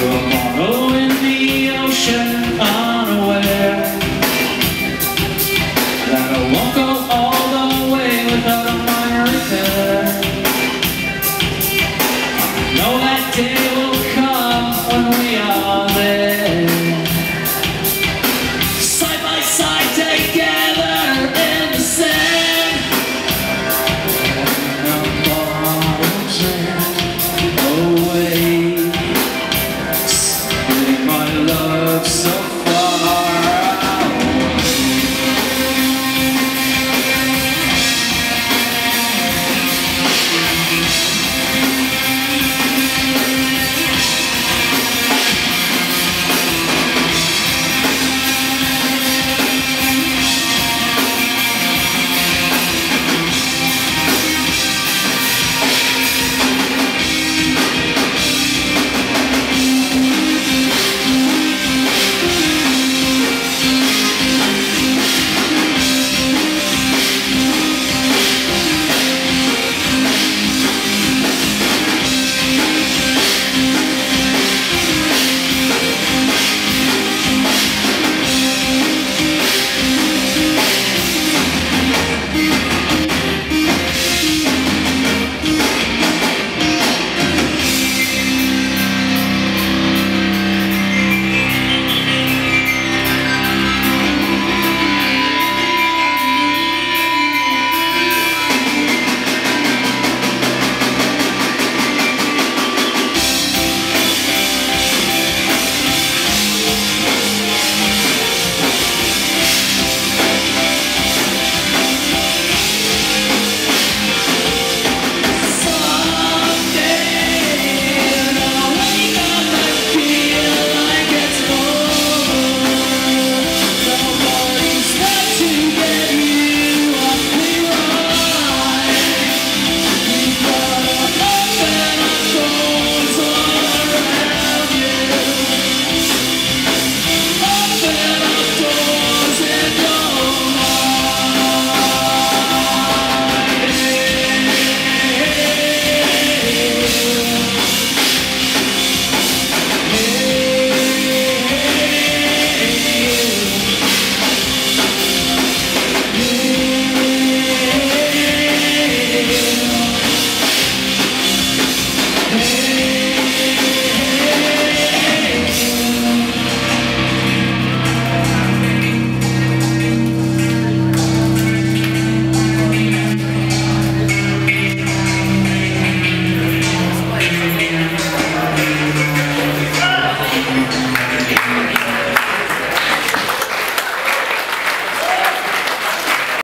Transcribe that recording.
Tomorrow in the ocean, unaware. That I won't go all the way without a know that day You.